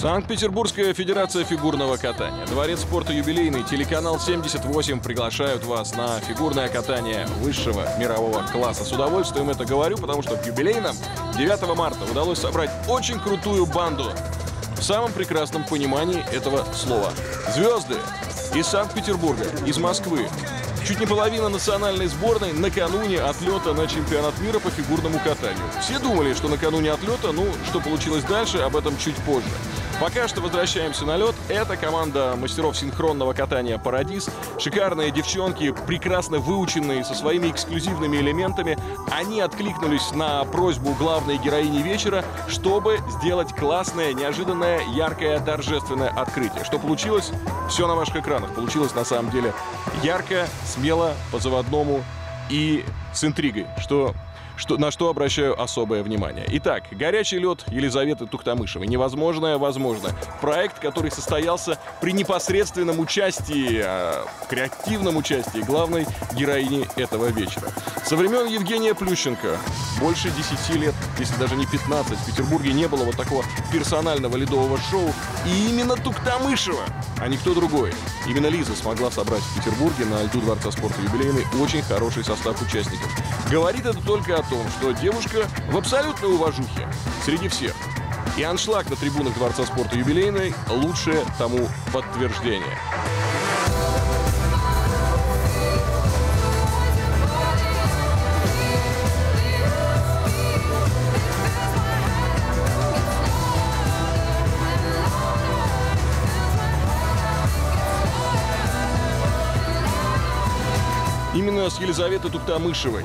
Санкт-Петербургская федерация фигурного катания, Дворец спорта юбилейный, телеканал 78 приглашают вас на фигурное катание высшего мирового класса. С удовольствием это говорю, потому что в юбилейном 9 марта удалось собрать очень крутую банду в самом прекрасном понимании этого слова. Звезды из Санкт-Петербурга, из Москвы, Чуть не половина национальной сборной накануне отлета на чемпионат мира по фигурному катанию. Все думали, что накануне отлета, ну, что получилось дальше, об этом чуть позже. Пока что возвращаемся на лед. Это команда мастеров синхронного катания «Парадис». Шикарные девчонки, прекрасно выученные, со своими эксклюзивными элементами. Они откликнулись на просьбу главной героини вечера, чтобы сделать классное, неожиданное, яркое, торжественное открытие. Что получилось? Все на ваших экранах. Получилось на самом деле ярко, смело, по-заводному и с интригой, что что, на что обращаю особое внимание. Итак, «Горячий лед» Елизаветы Тухтамышевой. «Невозможное возможно». Проект, который состоялся при непосредственном участии, э, креативном участии главной героини этого вечера. Со времен Евгения Плющенко больше 10 лет, если даже не 15, в Петербурге не было вот такого персонального ледового шоу. И именно Туктамышева, а никто другой. Именно Лиза смогла собрать в Петербурге на льду Дворца спорта юбилейный очень хороший состав участников. Говорит это только о том, что девушка в абсолютной уважухе среди всех. И аншлаг на трибунах Дворца спорта юбилейной – лучшее тому подтверждение. Именно с Елизаветой Туктамышевой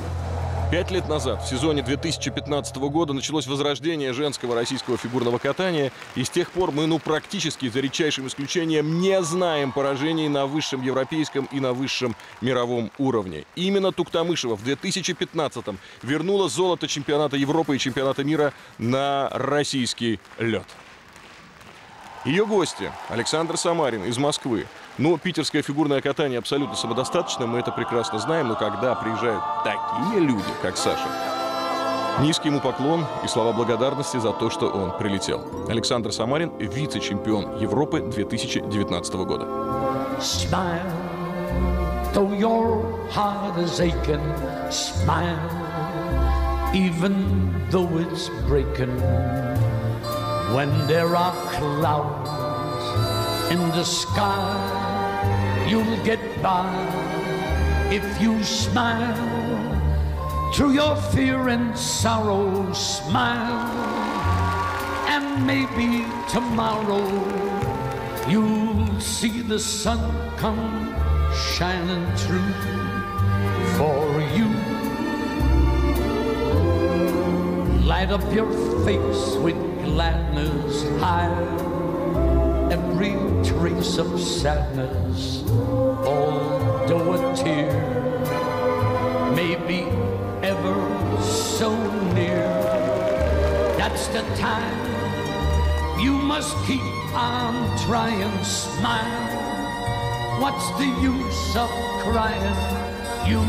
Пять лет назад, в сезоне 2015 года, началось возрождение женского российского фигурного катания, и с тех пор мы, ну, практически, за редчайшим исключением, не знаем поражений на высшем европейском и на высшем мировом уровне. Именно Туктамышева в 2015-м вернула золото чемпионата Европы и чемпионата мира на российский лед. Ее гости Александр Самарин из Москвы, но питерское фигурное катание абсолютно самодостаточно, мы это прекрасно знаем, но когда приезжают такие люди, как Саша, Низкий ему поклон и слова благодарности за то, что он прилетел. Александр Самарин – вице-чемпион Европы 2019 года. Smile, you'll get by if you smile through your fear and sorrow. Smile, and maybe tomorrow you'll see the sun come shining through for you. Light up your face with gladness, hide every trace of sadness, although a tear may be ever so near. That's the time you must keep on trying, smile. What's the use of crying? You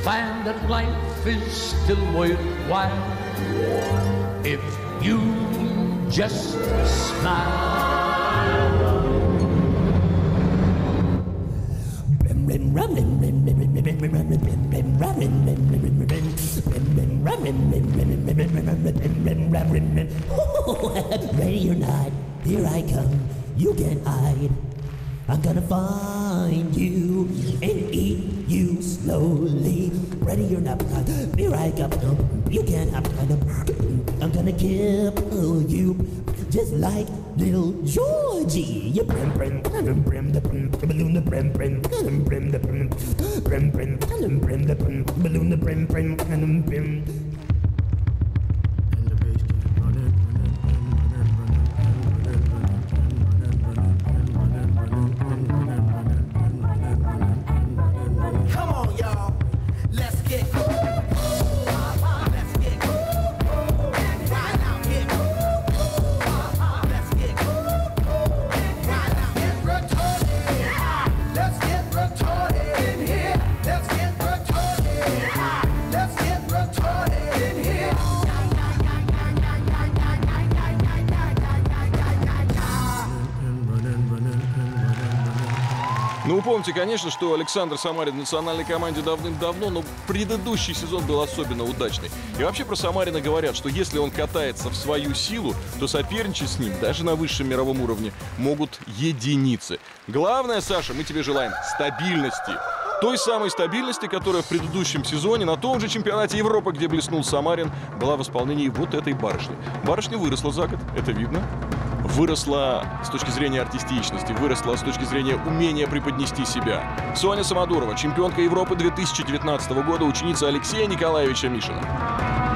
find that life is still worthwhile if you just smile. Ready or not, here I come. You can't hide. I'm gonna find помните, конечно, что Александр Самарин в национальной команде давным-давно, но предыдущий сезон был особенно удачный. И вообще про Самарина говорят, что если он катается в свою силу, то соперничать с ним даже на высшем мировом уровне могут единицы. Главное, Саша, мы тебе желаем стабильности. Той самой стабильности, которая в предыдущем сезоне на том же чемпионате Европы, где блеснул Самарин, была в исполнении вот этой барышни. Барышня выросла за год, это видно выросла с точки зрения артистичности, выросла с точки зрения умения преподнести себя. Соня Самодурова, чемпионка Европы 2019 года, ученица Алексея Николаевича Мишина.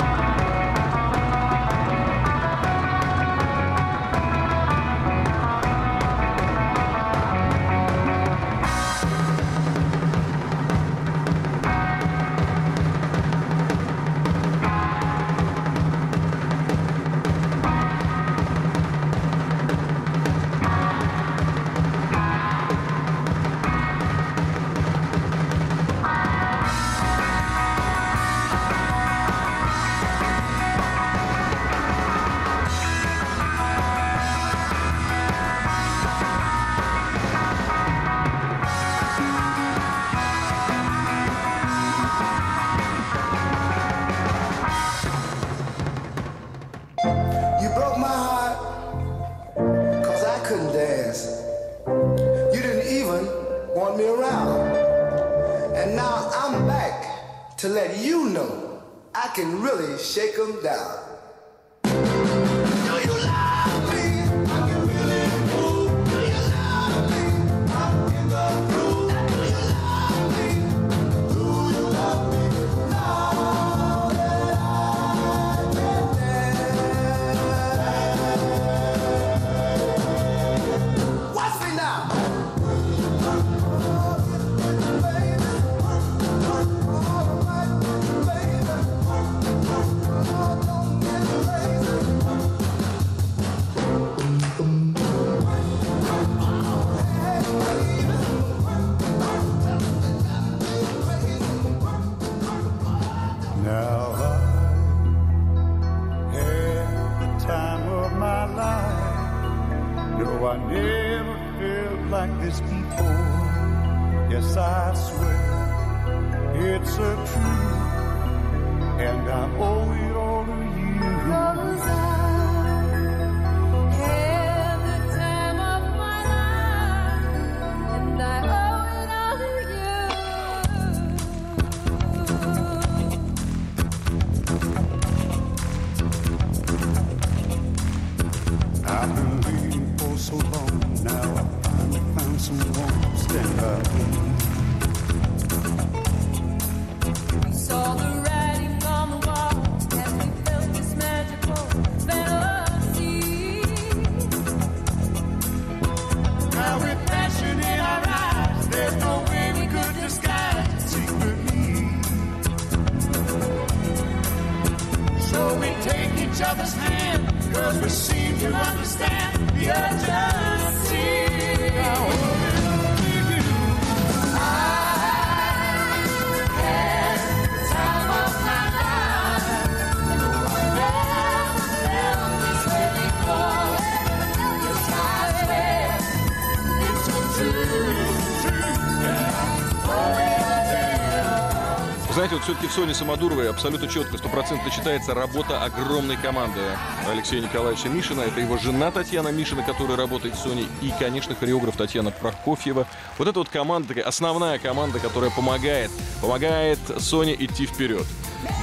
Вот все-таки в Соне Самодуровой абсолютно четко, стопроцентно читается работа огромной команды Алексея Николаевича Мишина. Это его жена Татьяна Мишина, которая работает в Соне. И, конечно, хореограф Татьяна Прокофьева. Вот эта вот команда, такая основная команда, которая помогает, помогает Соне идти вперед.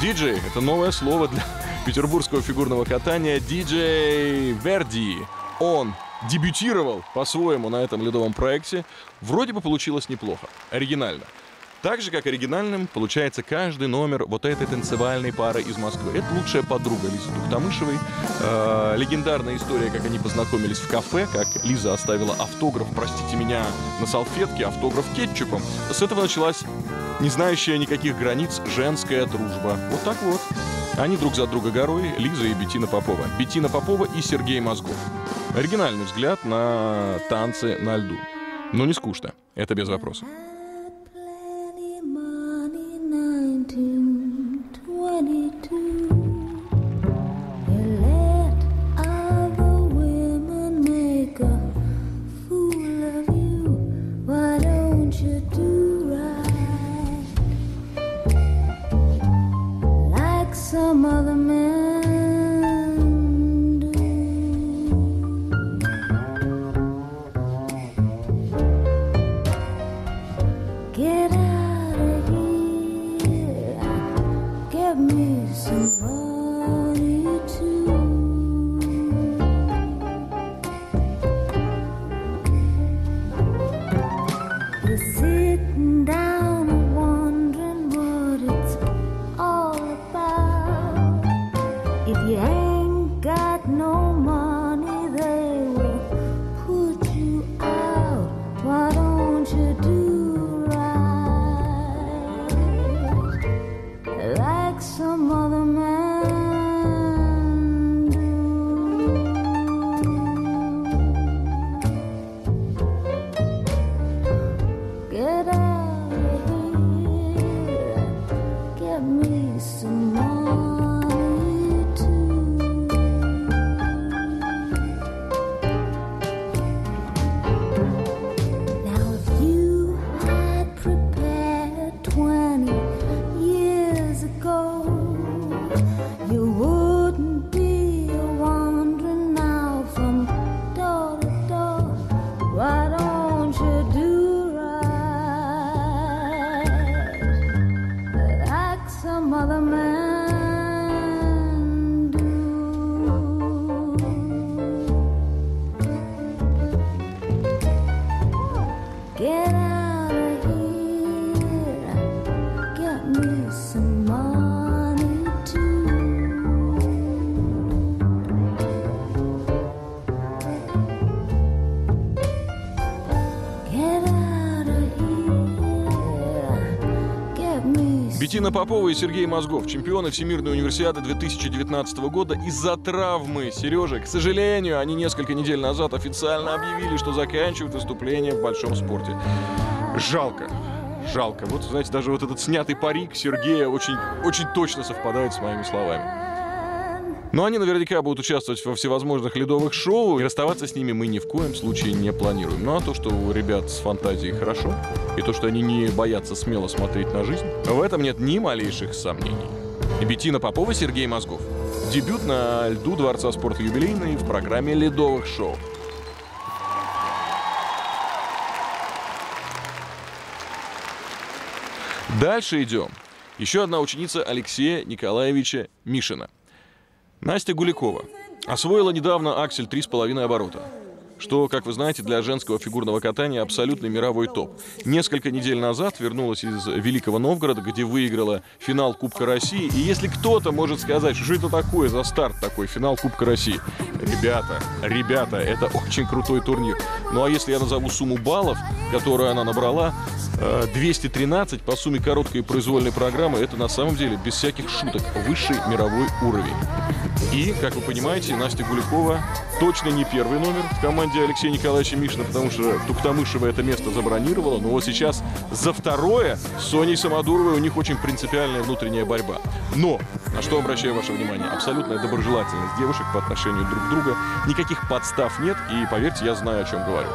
Диджей — это новое слово для петербургского фигурного катания. Диджей Верди. Он дебютировал по-своему на этом ледовом проекте. Вроде бы получилось неплохо. Оригинально. Так же, как оригинальным, получается каждый номер вот этой танцевальной пары из Москвы. Это лучшая подруга Лизы Тухтамышевой. Э, легендарная история, как они познакомились в кафе, как Лиза оставила автограф, простите меня, на салфетке, автограф кетчупом. С этого началась не знающая никаких границ женская дружба. Вот так вот. Они друг за друга горой, Лиза и Бетина Попова. Бетина Попова и Сергей Мозгов. Оригинальный взгляд на танцы на льду. Но не скучно, это без вопросов. Бетина Попова и Сергей Мозгов, чемпионы Всемирной универсиады 2019 года из-за травмы Сережи. К сожалению, они несколько недель назад официально объявили, что заканчивают выступление в большом спорте. Жалко. Жалко. Вот, знаете, даже вот этот снятый парик Сергея очень, очень точно совпадает с моими словами. Но они наверняка будут участвовать во всевозможных ледовых шоу, и расставаться с ними мы ни в коем случае не планируем. Ну а то, что у ребят с фантазией хорошо, и то, что они не боятся смело смотреть на жизнь, в этом нет ни малейших сомнений. Бетина Попова, Сергей Мозгов. Дебют на льду Дворца спорта юбилейный в программе ледовых шоу. Дальше идем. Еще одна ученица Алексея Николаевича Мишина. Настя Гуликова освоила недавно аксель 3,5 оборота. Что, как вы знаете, для женского фигурного катания абсолютный мировой топ. Несколько недель назад вернулась из Великого Новгорода, где выиграла финал Кубка России. И если кто-то может сказать, что это такое за старт такой, финал Кубка России, ребята, ребята, это очень крутой турнир. Ну а если я назову сумму баллов, которую она набрала, э, 213 по сумме короткой произвольной программы, это на самом деле, без всяких шуток, высший мировой уровень. И, как вы понимаете, Настя Гуликова точно не первый номер в команде Алексея Николаевича Мишина, потому что Туктамышева это место забронировала. Но вот сейчас за второе с Соней Самодуровой у них очень принципиальная внутренняя борьба. Но, на что обращаю ваше внимание, абсолютная доброжелательность девушек по отношению друг к другу. Никаких подстав нет, и поверьте, я знаю, о чем говорю.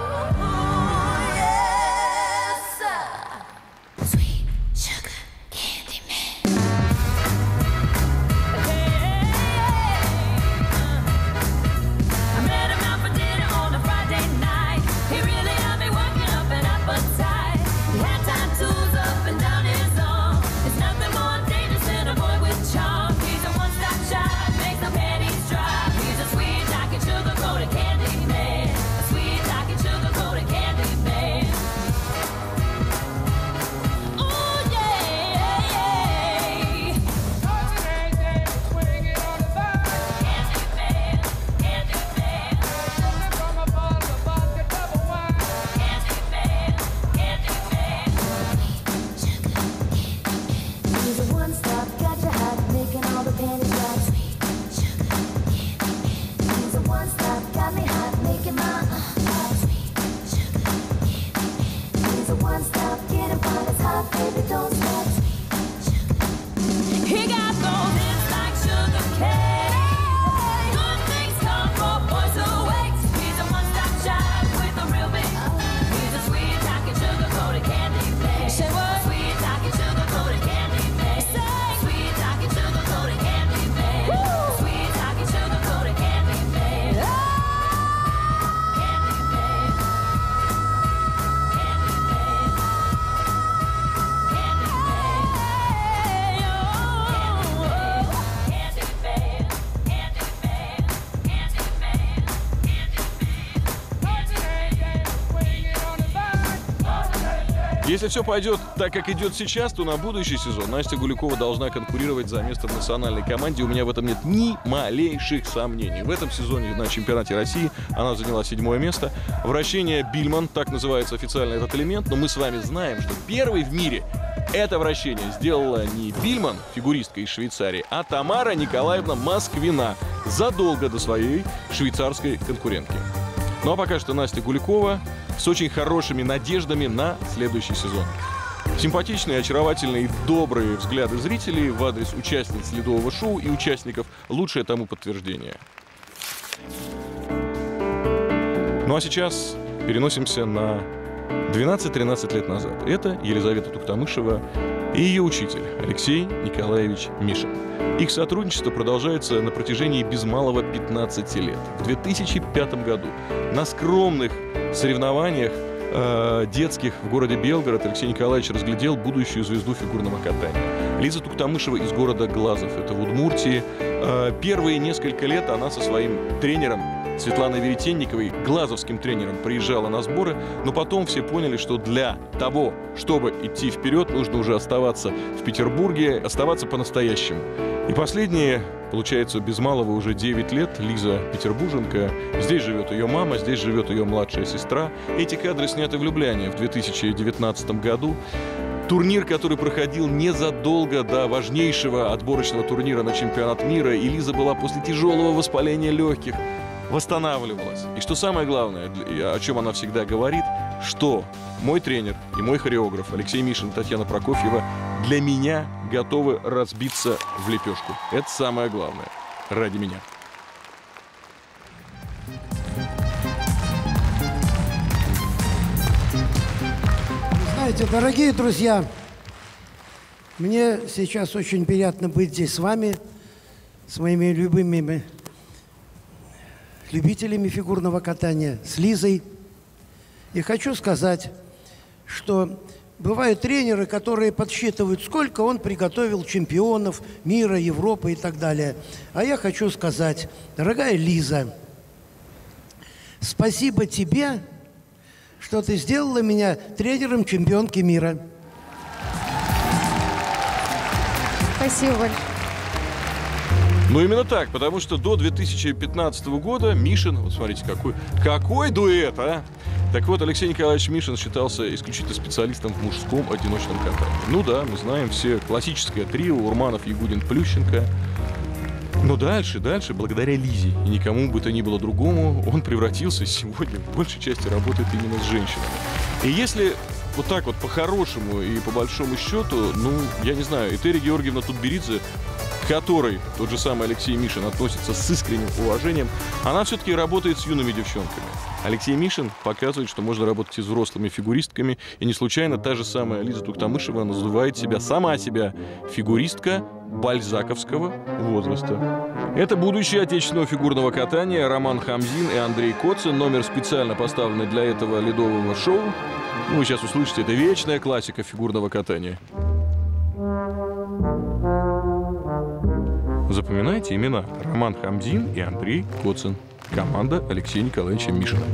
Если все пойдет так, как идет сейчас, то на будущий сезон Настя Гуликова должна конкурировать за место в национальной команде. У меня в этом нет ни малейших сомнений. В этом сезоне на чемпионате России она заняла седьмое место. Вращение Бильман, так называется официально этот элемент, но мы с вами знаем, что первый в мире это вращение сделала не Бильман, фигуристка из Швейцарии, а Тамара Николаевна Москвина задолго до своей швейцарской конкурентки. Ну а пока что Настя Гуликова с очень хорошими надеждами на следующий сезон. Симпатичные, очаровательные и добрые взгляды зрителей в адрес участниц ледового шоу и участников – лучшее тому подтверждение. Ну а сейчас переносимся на 12-13 лет назад. Это Елизавета Туктамышева и ее учитель Алексей Николаевич Мишин. Их сотрудничество продолжается на протяжении без малого 15 лет. В 2005 году на скромных соревнованиях э, детских в городе Белгород Алексей Николаевич разглядел будущую звезду фигурного катания. Лиза Туктамышева из города Глазов, это в Удмуртии. Э, первые несколько лет она со своим тренером Светланой Веретенниковой, глазовским тренером, приезжала на сборы, но потом все поняли, что для того, чтобы идти вперед, нужно уже оставаться в Петербурге, оставаться по-настоящему. И последние, получается, без малого уже 9 лет, Лиза Петербурженко. Здесь живет ее мама, здесь живет ее младшая сестра. Эти кадры сняты в Любляне в 2019 году. Турнир, который проходил незадолго до важнейшего отборочного турнира на чемпионат мира, и Лиза была после тяжелого воспаления легких, восстанавливалась. И что самое главное, о чем она всегда говорит, что мой тренер и мой хореограф Алексей Мишин и Татьяна Прокофьева для меня готовы разбиться в лепешку. Это самое главное. Ради меня. Знаете, дорогие друзья, мне сейчас очень приятно быть здесь с вами, с моими любимыми любителями фигурного катания, с Лизой. И хочу сказать, что бывают тренеры, которые подсчитывают, сколько он приготовил чемпионов мира, Европы и так далее. А я хочу сказать, дорогая Лиза, спасибо тебе, что ты сделала меня тренером чемпионки мира. Спасибо большое. Ну, именно так, потому что до 2015 года Мишин, вот смотрите, какой, какой дуэт, а! Так вот, Алексей Николаевич Мишин считался исключительно специалистом в мужском одиночном катании. Ну да, мы знаем все классическое трио Урманов, Ягудин, Плющенко. Но дальше, дальше, благодаря Лизе и никому бы то ни было другому, он превратился сегодня в большей части работает именно с женщинами. И если вот так вот по-хорошему и по большому счету, ну, я не знаю, Этери Георгиевна Тутберидзе, которой тот же самый Алексей Мишин относится с искренним уважением, она все-таки работает с юными девчонками. Алексей Мишин показывает, что можно работать и с взрослыми фигуристками, и не случайно та же самая Лиза Туктамышева называет себя, сама себя, фигуристка бальзаковского возраста. Это будущее отечественного фигурного катания Роман Хамзин и Андрей Коцин. Номер специально поставленный для этого ледового шоу. Вы сейчас услышите, это вечная классика фигурного катания. Запоминайте имена Роман Хамзин и Андрей Коцин. Команда Алексея Николаевича Мишина.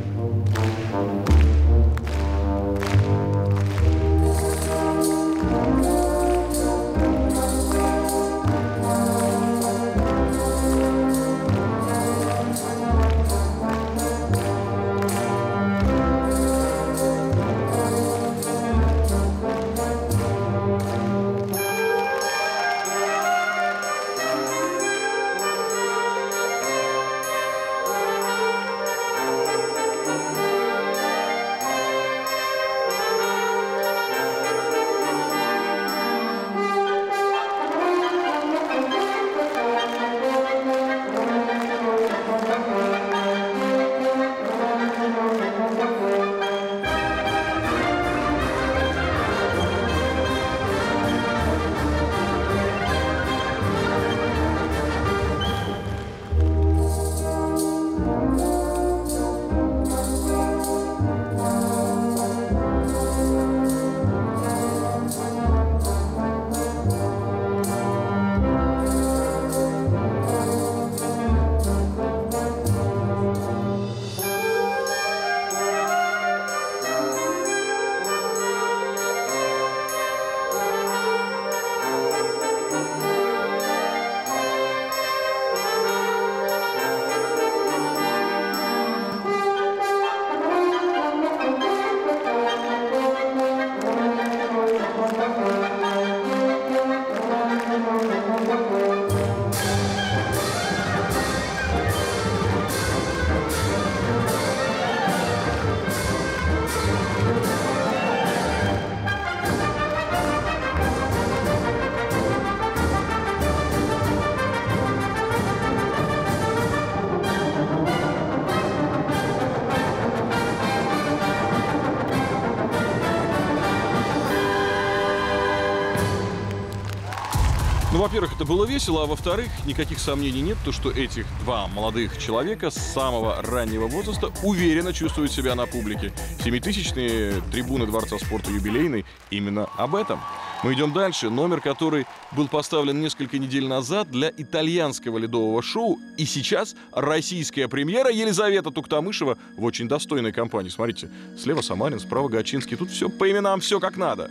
Ну, во-первых, это было весело, а во-вторых, никаких сомнений нет, то, что этих два молодых человека с самого раннего возраста уверенно чувствуют себя на публике. Семитысячные трибуны Дворца спорта юбилейный именно об этом. Мы идем дальше. Номер, который был поставлен несколько недель назад для итальянского ледового шоу. И сейчас российская премьера Елизавета Туктамышева в очень достойной компании. Смотрите, слева Самарин, справа Гачинский. Тут все по именам, все как надо.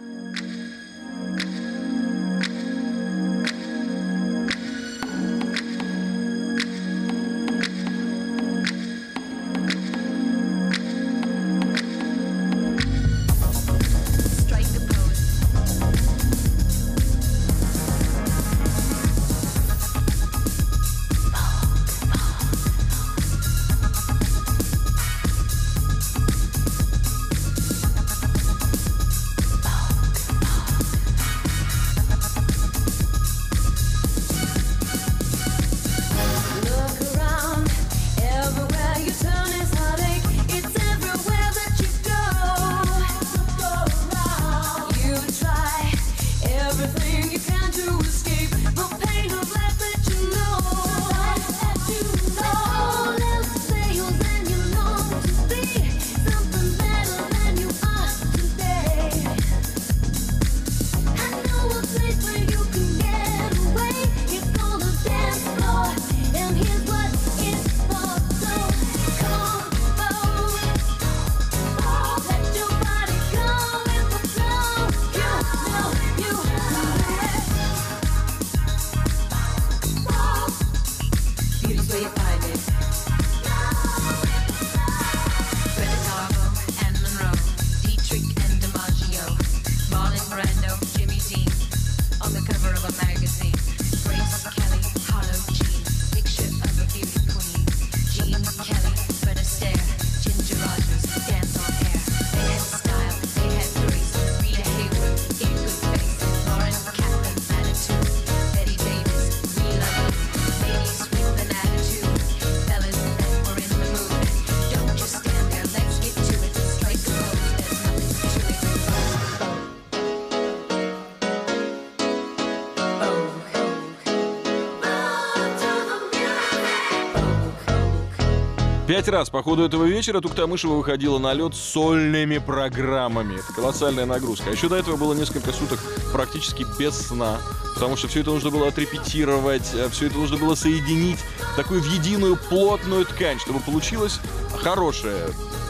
Пять раз по ходу этого вечера Туктамышева выходила на лед сольными программами. Это колоссальная нагрузка. А еще до этого было несколько суток практически без сна. Потому что все это нужно было отрепетировать, все это нужно было соединить в такую в единую плотную ткань, чтобы получилось хорошее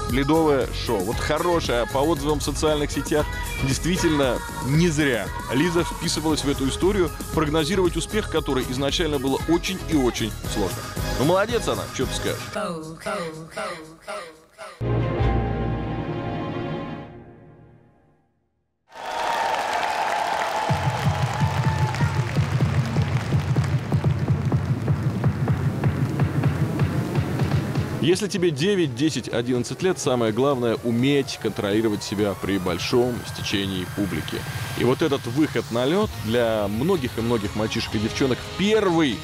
ледовое шоу. Вот хорошее, по отзывам в социальных сетях, действительно не зря. Лиза вписывалась в эту историю, прогнозировать успех которой изначально было очень и очень сложно. Ну, молодец она, что ты скажешь. Если тебе 9, 10, 11 лет, самое главное уметь контролировать себя при большом стечении публики. И вот этот выход на лед для многих и многих мальчишек и девчонок первый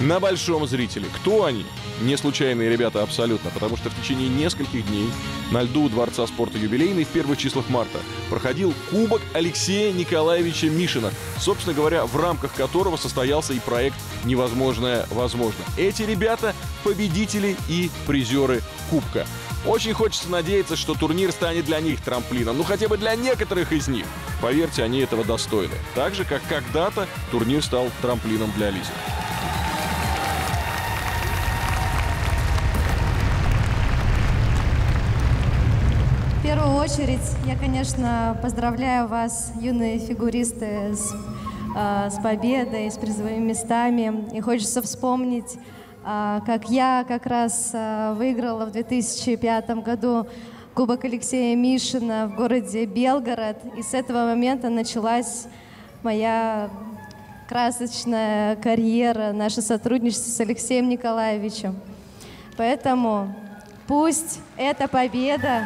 на большом зрителе. Кто они? Не случайные ребята абсолютно, потому что в течение нескольких дней на льду Дворца спорта юбилейный в первых числах марта проходил Кубок Алексея Николаевича Мишина, собственно говоря, в рамках которого состоялся и проект «Невозможное возможно». Эти ребята – победители и призеры Кубка. Очень хочется надеяться, что турнир станет для них трамплином, ну хотя бы для некоторых из них. Поверьте, они этого достойны. Так же, как когда-то турнир стал трамплином для Лизы. Первую очередь, я, конечно, поздравляю вас, юные фигуристы, с, э, с победой, с призовыми местами. И хочется вспомнить, э, как я как раз э, выиграла в 2005 году Кубок Алексея Мишина в городе Белгород. И с этого момента началась моя красочная карьера, наше сотрудничество с Алексеем Николаевичем. Поэтому пусть эта победа,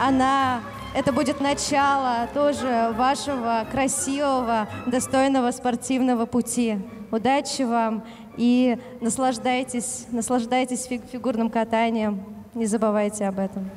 она, это будет начало тоже вашего красивого, достойного спортивного пути. Удачи вам и наслаждайтесь, наслаждайтесь фи- фигурным катанием. Не забывайте об этом.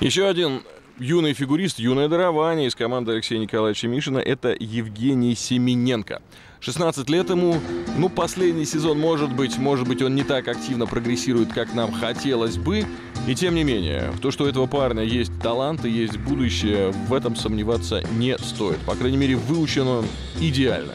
Еще один юный фигурист, юное дарование из команды Алексея Николаевича Мишина – это Евгений Семененко. 16 лет ему, ну, последний сезон, может быть, может быть, он не так активно прогрессирует, как нам хотелось бы. И тем не менее, то, что у этого парня есть талант и есть будущее, в этом сомневаться не стоит. По крайней мере, выучен он идеально.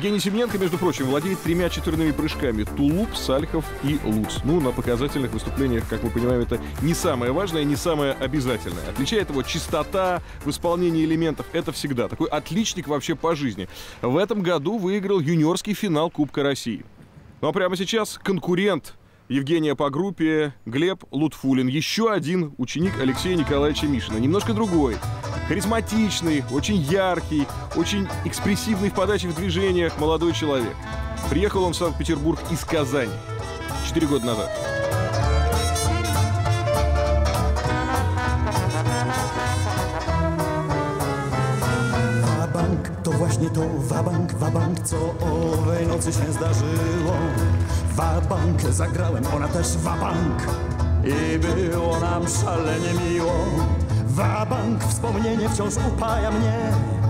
Евгений Семененко, между прочим, владеет тремя четверными прыжками. Тулуп, Сальхов и Луц. Ну, на показательных выступлениях, как мы понимаем, это не самое важное, не самое обязательное. Отличает его чистота в исполнении элементов. Это всегда такой отличник вообще по жизни. В этом году выиграл юниорский финал Кубка России. Ну а прямо сейчас конкурент Евгения по группе Глеб Лутфулин. Еще один ученик Алексея Николаевича Мишина. Немножко другой. Харизматичный, очень яркий, очень экспрессивный в подаче в движениях молодой человек. Приехал он в Санкт-Петербург из Казани. Четыре года назад. Właśnie to wabank, wabank, co owej nocy się zdarzyło. Wabank zagrałem, ona też wabank i było nam szalenie miło. Wabank wspomnienie wciąż upaja mnie,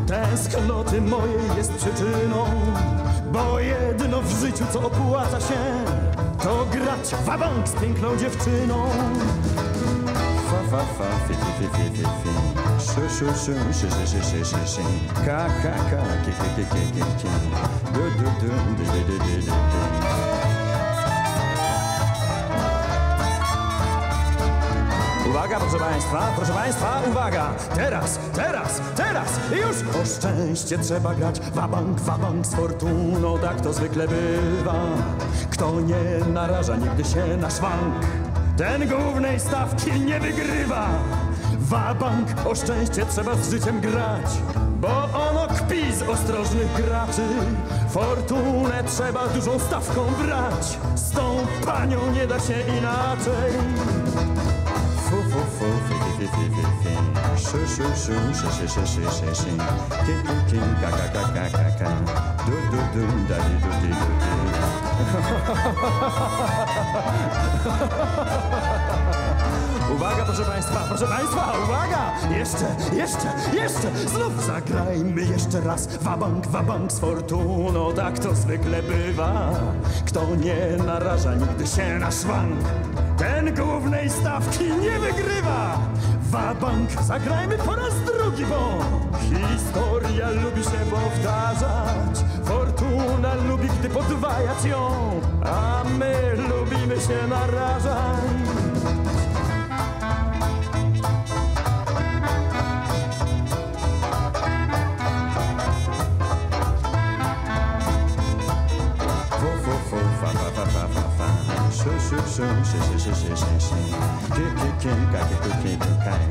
tęsknoty mojej jest przyczyną. Bo jedno w życiu, co opłaca się, to grać wabank z piękną dziewczyną. Fa fa fa fi fi fi fi fi fi Shu shu shu shi shi shi shi shi shi Ka ka ka ki ki ki ki ki ki Du du du du du du du du du Uwaga, proszę Państwa, proszę Państwa, uwaga! Teraz, teraz, teraz i już! O szczęście trzeba grać, wabank, wabank z fortuną, tak to zwykle bywa. Kto nie naraża nigdy się na szwank, ten głównej stawki nie wygrywa. Wabank, o szczęście trzeba z życiem grać, bo ono kpi z ostrożnych graczy. Fortunę trzeba dużą stawką brać, z tą panią nie da się inaczej. fo fo fe fe fe fe fe fe su su su se se se se se se ki ki ki ka ka ka ka ka ka do do do da di do di do di Uwaga, proszę Państwa, proszę Państwa, uwaga! Jeszcze, jeszcze, jeszcze! Znów zagrajmy jeszcze raz wabank, wabank z fortuną, tak to zwykle bywa. Kto nie naraża nigdy się na szwank, ten głównej stawki nie wygrywa. Wabank, zagrajmy po raz drugi, bo historia lubi się powtarzać. Fortuna lubi, gdy podwajać ją, a my lubimy się narażać. Shu, shi, shi, shi, shi, shi, shi. Ki, ki, ki, ka, ki, ku, ki, du, kai.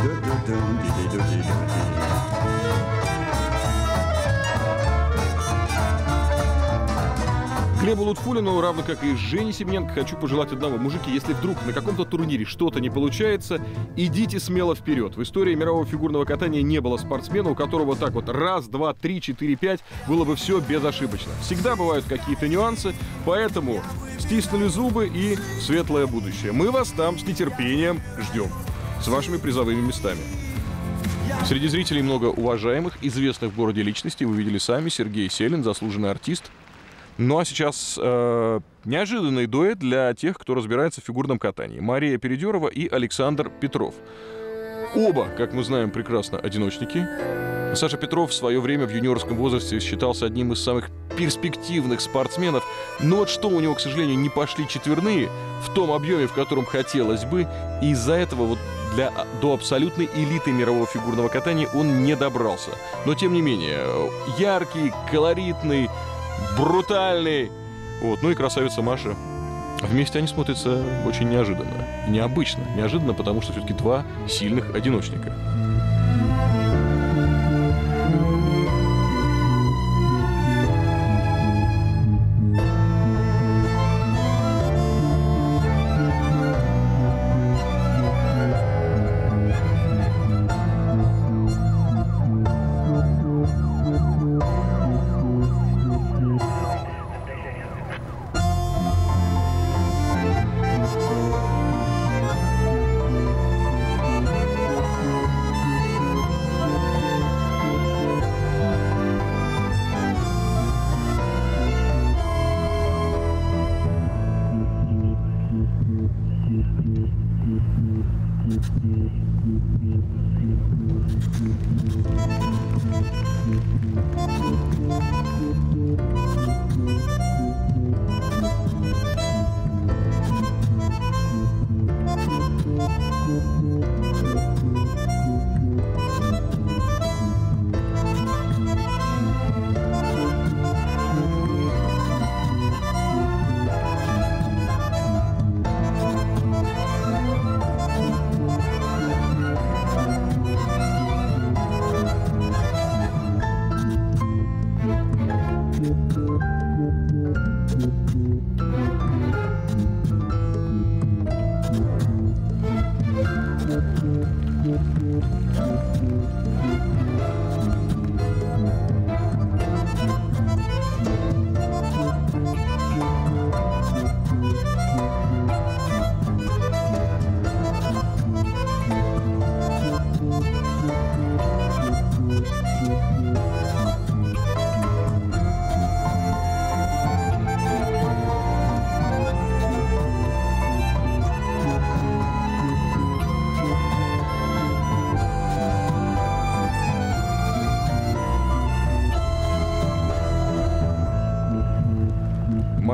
Du, du, du, di, di, du, di, du, di. Глебу Лутфулину, равно как и Жене Семененко, хочу пожелать одного. Мужики, если вдруг на каком-то турнире что-то не получается, идите смело вперед. В истории мирового фигурного катания не было спортсмена, у которого так вот раз, два, три, четыре, пять было бы все безошибочно. Всегда бывают какие-то нюансы, поэтому стиснули зубы и светлое будущее. Мы вас там с нетерпением ждем. С вашими призовыми местами. Среди зрителей много уважаемых, известных в городе личностей. Вы видели сами. Сергей Селин, заслуженный артист. Ну а сейчас э, неожиданный дуэт для тех, кто разбирается в фигурном катании. Мария Передерова и Александр Петров. Оба, как мы знаем, прекрасно одиночники. Саша Петров в свое время в юниорском возрасте считался одним из самых перспективных спортсменов, но вот что у него, к сожалению, не пошли четверные в том объеме, в котором хотелось бы, и из-за этого вот для, до абсолютной элиты мирового фигурного катания он не добрался. Но тем не менее, яркий, колоритный, брутальный. Вот, ну и красавица Маша. Вместе они смотрятся очень неожиданно. Необычно. Неожиданно, потому что все-таки два сильных одиночника.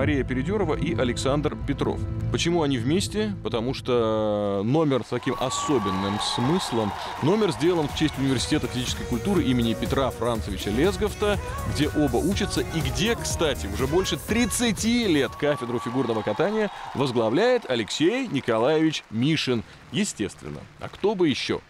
Мария Передерова и Александр Петров. Почему они вместе? Потому что номер с таким особенным смыслом. Номер сделан в честь Университета физической культуры имени Петра Францевича Лесговта, где оба учатся и где, кстати, уже больше 30 лет кафедру фигурного катания возглавляет Алексей Николаевич Мишин. Естественно. А кто бы еще?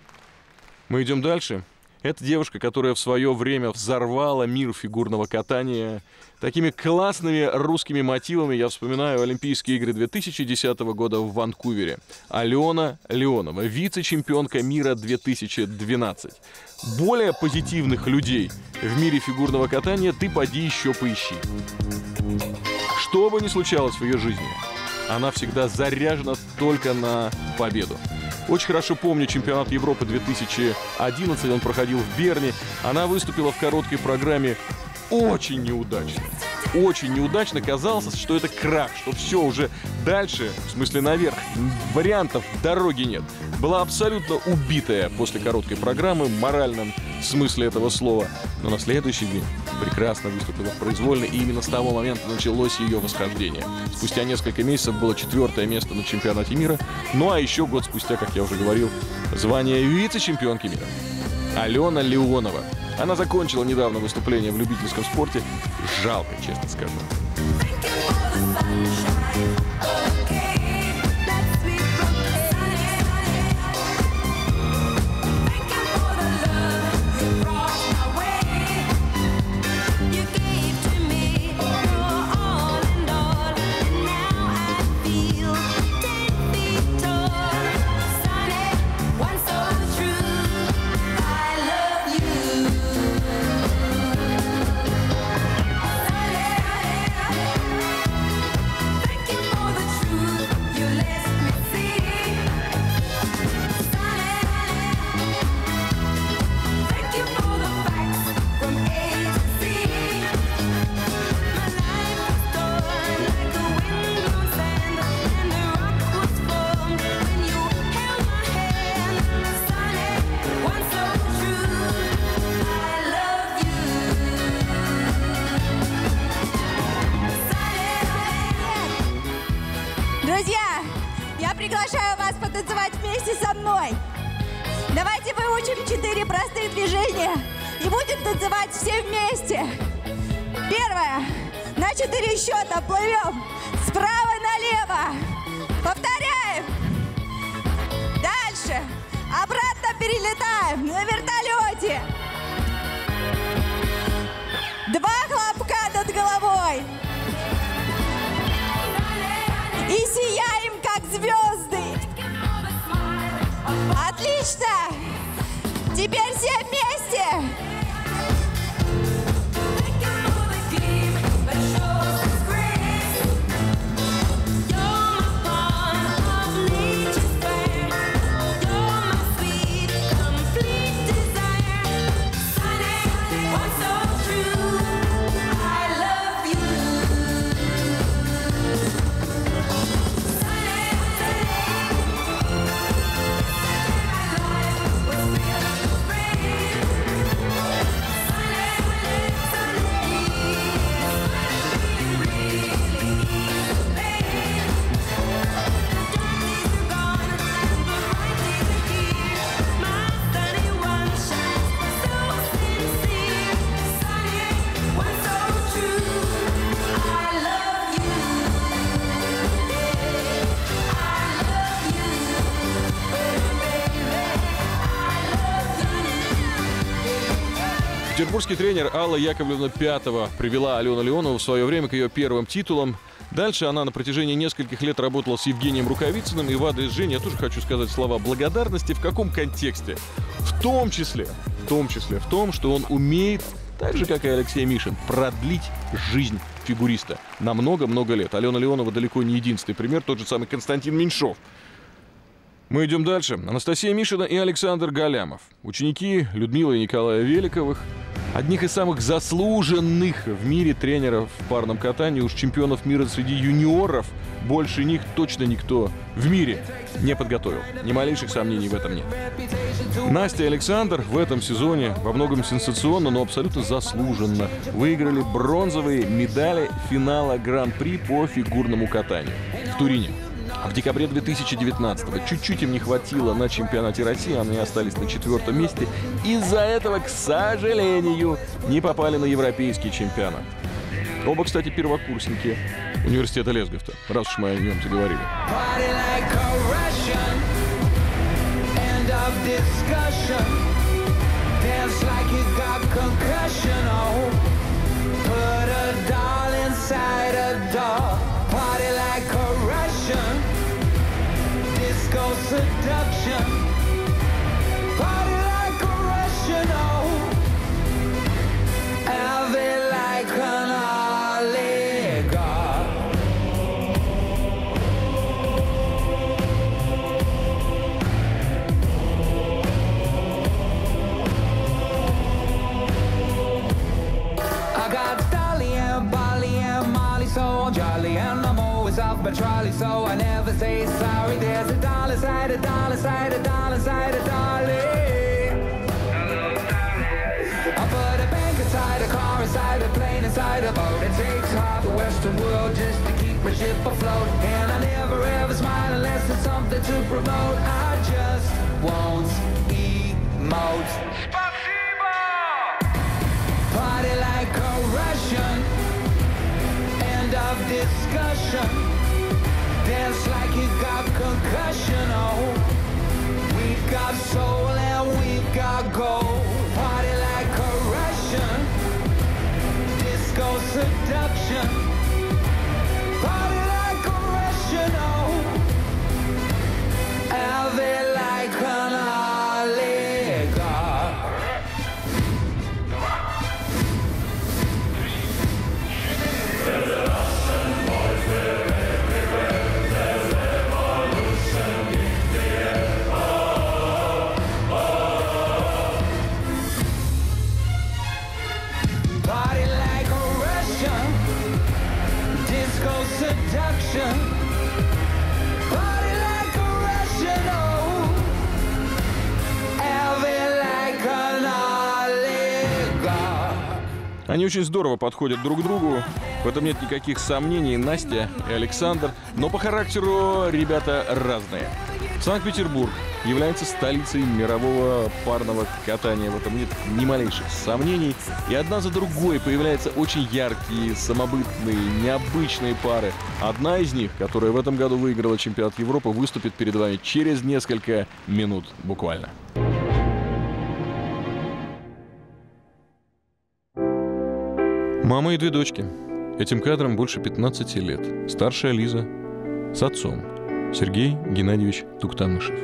Мы идем дальше. Это девушка, которая в свое время взорвала мир фигурного катания такими классными русскими мотивами. Я вспоминаю Олимпийские игры 2010 года в Ванкувере. Алена Леонова, вице-чемпионка мира 2012. Более позитивных людей в мире фигурного катания ты поди еще поищи. что бы ни случалось в ее жизни, она всегда заряжена только на победу. Очень хорошо помню чемпионат Европы 2011, он проходил в Берне. Она выступила в короткой программе очень неудачно. Очень неудачно казалось, что это крах, что все уже дальше, в смысле наверх, вариантов дороги нет. Была абсолютно убитая после короткой программы, в моральном смысле этого слова. Но на следующий день прекрасно выступила в произвольной, и именно с того момента началось ее восхождение. Спустя несколько месяцев было четвертое место на чемпионате мира, ну а еще год спустя, как я уже говорил, звание вице-чемпионки мира. Алена Леонова. Она закончила недавно выступление в любительском спорте. Жалко, честно скажу. Петербургский тренер Алла Яковлевна Пятова привела Алену Леонову в свое время к ее первым титулам. Дальше она на протяжении нескольких лет работала с Евгением Рукавицыным. И в адрес Жени я тоже хочу сказать слова благодарности. В каком контексте? В том числе, в том числе в том, что он умеет, так же, как и Алексей Мишин, продлить жизнь фигуриста на много-много лет. Алена Леонова далеко не единственный пример, тот же самый Константин Меньшов. Мы идем дальше. Анастасия Мишина и Александр Галямов. Ученики Людмилы и Николая Великовых. Одних из самых заслуженных в мире тренеров в парном катании, уж чемпионов мира среди юниоров, больше них точно никто в мире не подготовил. Ни малейших сомнений в этом нет. Настя и Александр в этом сезоне во многом сенсационно, но абсолютно заслуженно выиграли бронзовые медали финала Гран-при по фигурному катанию в Турине. В декабре 2019-го чуть-чуть им не хватило на чемпионате России, они остались на четвертом месте. Из-за этого, к сожалению, не попали на европейский чемпионат. Оба, кстати, первокурсники университета Лесговта, раз уж мы о нем заговорили. Put a doll inside a doll. Party like. disco seduction. Party like a like an oligarch. I got and and Molly so jolly a trolley, so I never say sorry. There's a dollar side, a dollar side, a dollar side, a dolly. I put a bank inside a car, inside a plane, inside a boat. It takes half the Western world just to keep my ship afloat. And I never ever smile unless there's something to promote. I just won't emote. Party like a Russian. End of discussion. Dance like you got concussion. Oh, we've got soul and we've got gold. Party like a Russian. Disco seduction. Party like a Russian. Oh, have it like an Они очень здорово подходят друг к другу. В этом нет никаких сомнений. Настя и Александр. Но по характеру ребята разные. Санкт-Петербург является столицей мирового парного катания. В этом нет ни малейших сомнений. И одна за другой появляются очень яркие, самобытные, необычные пары. Одна из них, которая в этом году выиграла чемпионат Европы, выступит перед вами через несколько минут буквально. Мама и две дочки. Этим кадром больше 15 лет. Старшая Лиза с отцом. Сергей Геннадьевич Туктамышев.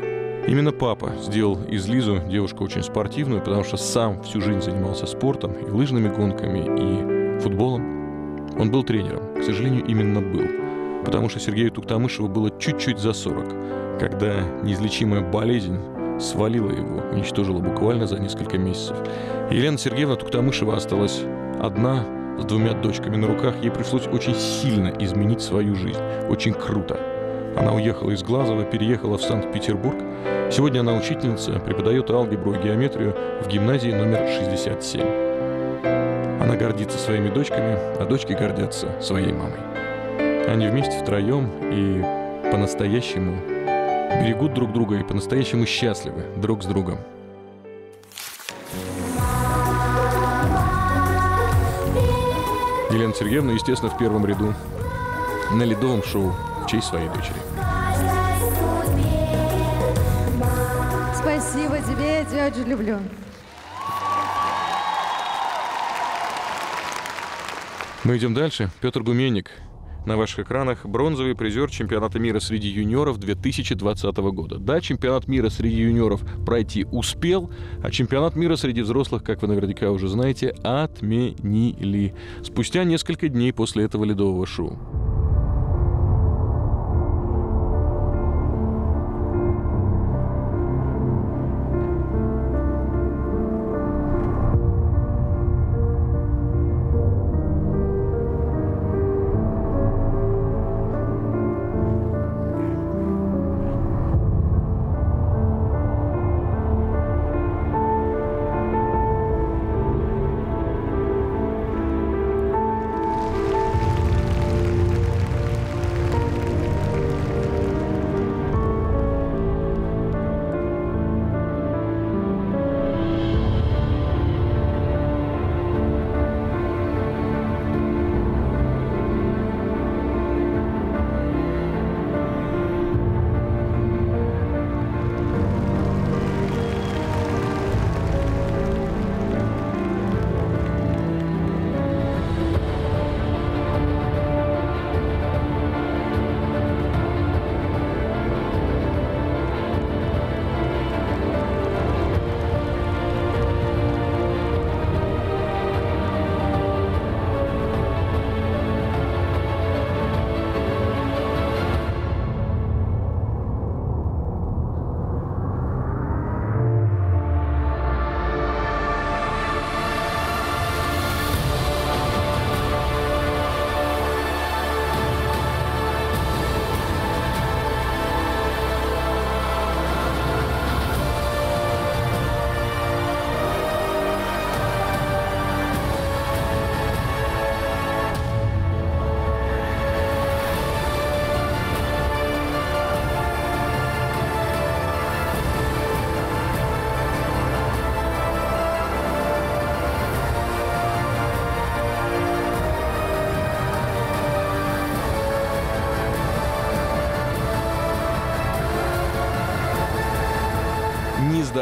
Именно папа сделал из Лизу девушку очень спортивную, потому что сам всю жизнь занимался спортом, и лыжными гонками, и футболом. Он был тренером, к сожалению, именно был. Потому что Сергею Туктамышеву было чуть-чуть за 40, когда неизлечимая болезнь свалила его, уничтожила буквально за несколько месяцев. Елена Сергеевна Туктамышева осталась одна с двумя дочками на руках. Ей пришлось очень сильно изменить свою жизнь. Очень круто. Она уехала из Глазова, переехала в Санкт-Петербург. Сегодня она учительница, преподает алгебру и геометрию в гимназии номер 67. Она гордится своими дочками, а дочки гордятся своей мамой. Они вместе втроем и по-настоящему берегут друг друга и по-настоящему счастливы друг с другом. Елена Сергеевна, естественно, в первом ряду на ледовом шоу в честь своей дочери. Спасибо тебе, я тебя очень люблю. Мы идем дальше. Петр Гуменник. На ваших экранах бронзовый призер чемпионата мира среди юниоров 2020 года. Да, чемпионат мира среди юниоров пройти успел, а чемпионат мира среди взрослых, как вы наверняка уже знаете, отменили. Спустя несколько дней после этого ледового шоу.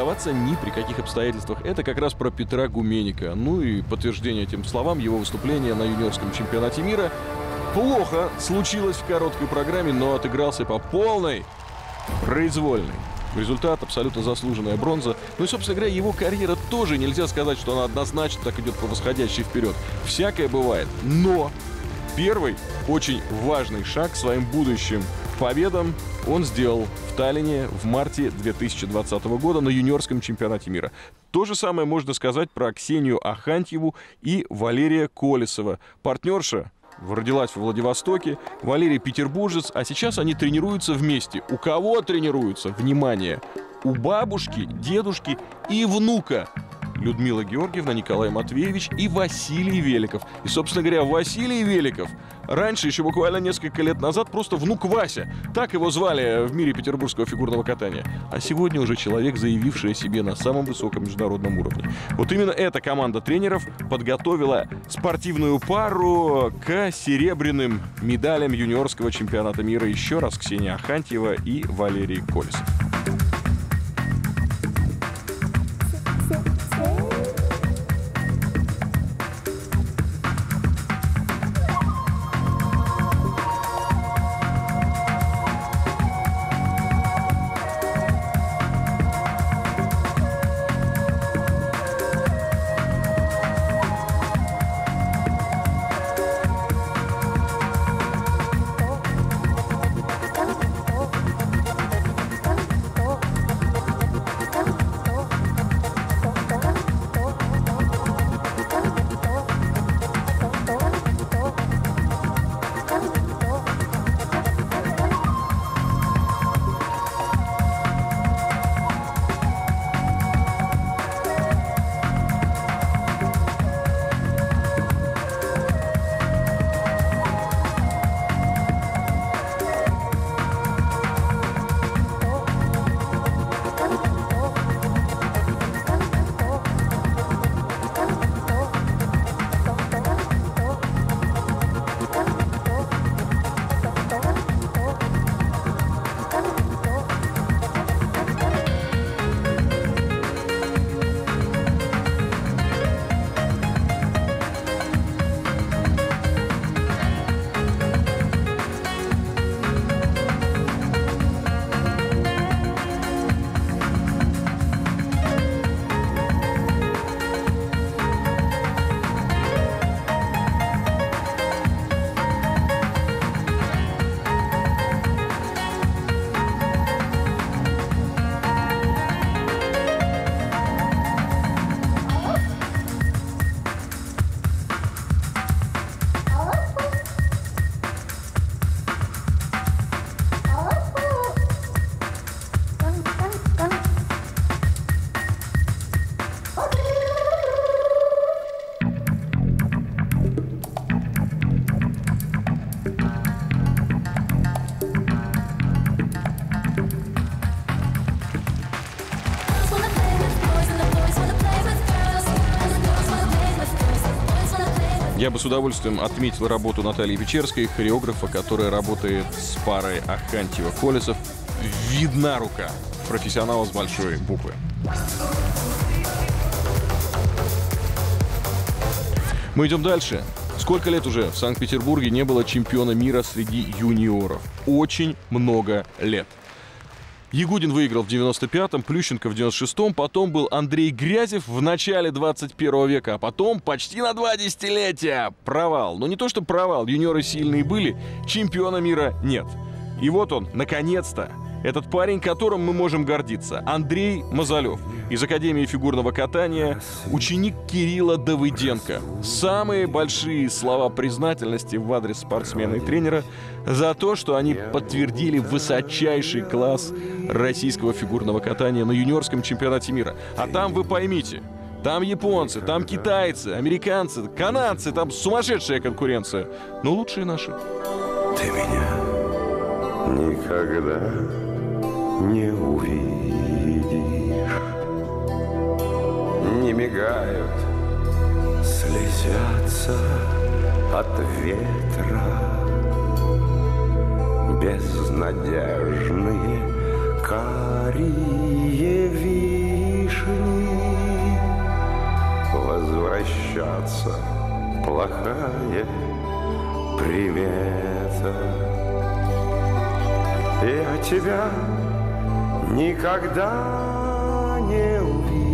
Сдаваться ни при каких обстоятельствах. Это как раз про Петра Гуменика. Ну и подтверждение этим словам его выступления на юниорском чемпионате мира. Плохо случилось в короткой программе, но отыгрался по полной произвольной. Результат абсолютно заслуженная бронза. Ну и, собственно говоря, его карьера тоже нельзя сказать, что она однозначно так идет по восходящей вперед. Всякое бывает. Но первый очень важный шаг к своим будущим победам он сделал в Таллине в марте 2020 года на юниорском чемпионате мира. То же самое можно сказать про Ксению Ахантьеву и Валерия Колесова. Партнерша родилась в Владивостоке, Валерий петербуржец, а сейчас они тренируются вместе. У кого тренируются? Внимание! У бабушки, дедушки и внука Людмила Георгиевна, Николай Матвеевич и Василий Великов. И, собственно говоря, Василий Великов раньше, еще буквально несколько лет назад, просто внук Вася. Так его звали в мире петербургского фигурного катания. А сегодня уже человек, заявивший о себе на самом высоком международном уровне. Вот именно эта команда тренеров подготовила спортивную пару к серебряным медалям юниорского чемпионата мира. Еще раз Ксения Ахантьева и Валерий Колесов. Бы с удовольствием отметил работу Натальи Печерской, хореографа, которая работает с парой Ахантьева-Колесов. Видна рука профессионала с большой буквы. Мы идем дальше. Сколько лет уже в Санкт-Петербурге не было чемпиона мира среди юниоров? Очень много лет. Ягудин выиграл в 95-м, Плющенко в 96-м, потом был Андрей Грязев в начале 21 века, а потом почти на два десятилетия. Провал. Но не то, что провал, юниоры сильные были, чемпиона мира нет. И вот он, наконец-то, этот парень, которым мы можем гордиться, Андрей Мазалев из Академии фигурного катания, ученик Кирилла Давыденко. Самые большие слова признательности в адрес спортсмена и тренера за то, что они подтвердили высочайший класс российского фигурного катания на юниорском чемпионате мира. А там, вы поймите, там японцы, там китайцы, американцы, канадцы, там сумасшедшая конкуренция. Но лучшие наши. Ты меня никогда не увидишь. Не мигают, слезятся от ветра Безнадежные карие возвращаться плохая примета. Я тебя никогда не увижу.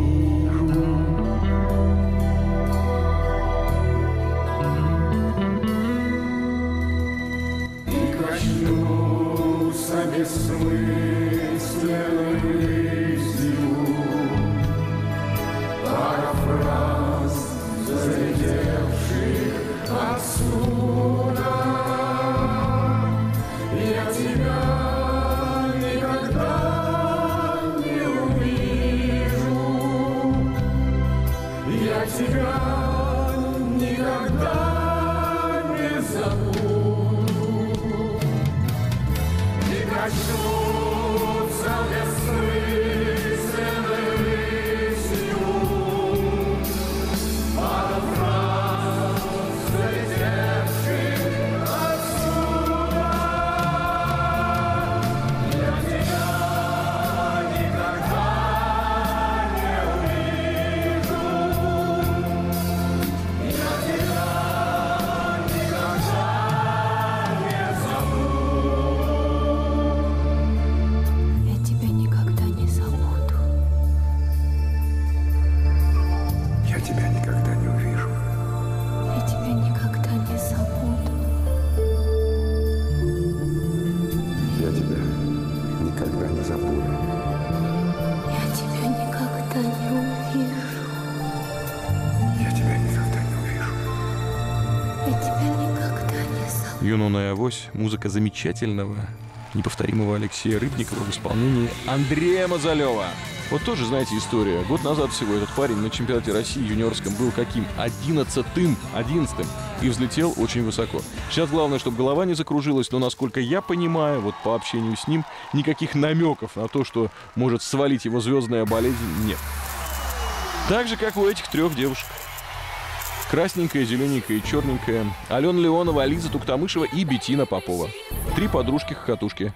Музыка замечательного, неповторимого Алексея Рыбникова в исполнении Андрея Мазалева. Вот тоже, знаете, история. Год назад всего этот парень на чемпионате России юниорском был каким? Одиннадцатым. Одиннадцатым. И взлетел очень высоко. Сейчас главное, чтобы голова не закружилась, но, насколько я понимаю, вот по общению с ним, никаких намеков на то, что может свалить его звездная болезнь, нет. Так же, как у этих трех девушек. Красненькая, зелененькая и черненькая. Алена Леонова, Ализа Туктамышева и Бетина Попова. Три подружки-хохотушки.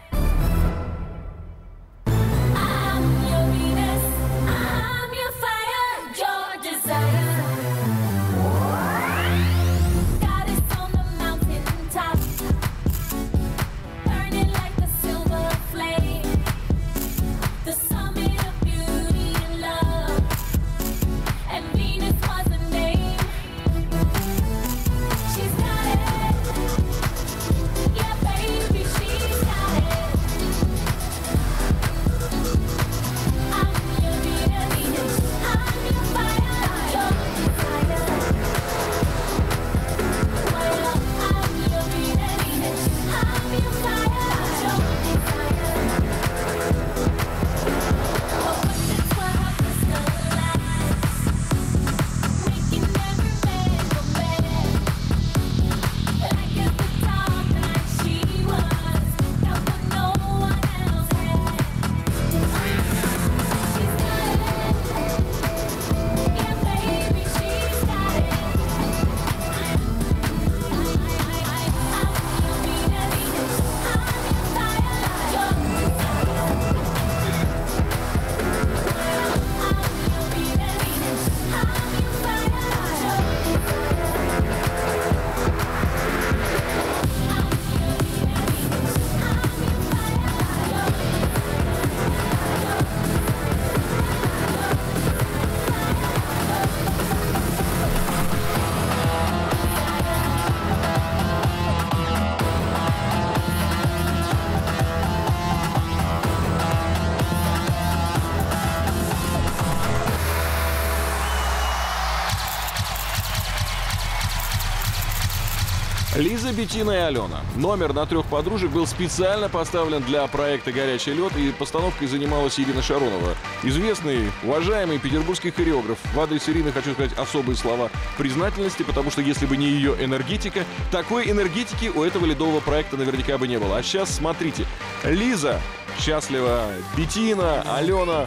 Бетина и Алена. Номер на трех подружек был специально поставлен для проекта «Горячий лед», и постановкой занималась Ирина Шаронова. Известный, уважаемый петербургский хореограф. В адрес Ирины хочу сказать особые слова признательности, потому что если бы не ее энергетика, такой энергетики у этого ледового проекта наверняка бы не было. А сейчас смотрите. Лиза счастлива, Бетина, Алена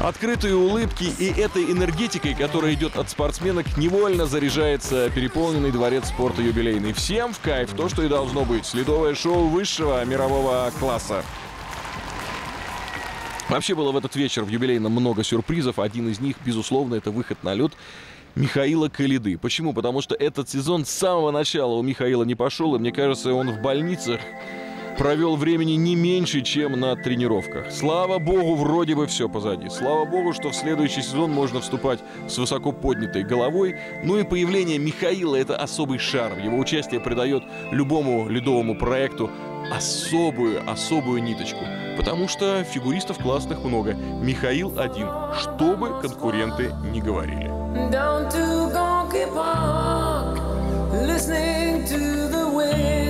Открытые улыбки и этой энергетикой, которая идет от спортсменок, невольно заряжается переполненный дворец спорта юбилейный. Всем в кайф то, что и должно быть. Следовое шоу высшего мирового класса. Вообще было в этот вечер в юбилейном много сюрпризов. Один из них, безусловно, это выход на лед Михаила Калиды. Почему? Потому что этот сезон с самого начала у Михаила не пошел, и мне кажется, он в больницах провел времени не меньше, чем на тренировках. Слава богу, вроде бы все позади. Слава богу, что в следующий сезон можно вступать с высоко поднятой головой. Ну и появление Михаила – это особый шарм. Его участие придает любому ледовому проекту особую, особую ниточку. Потому что фигуристов классных много. Михаил один, что бы конкуренты не говорили. down to listening to the wind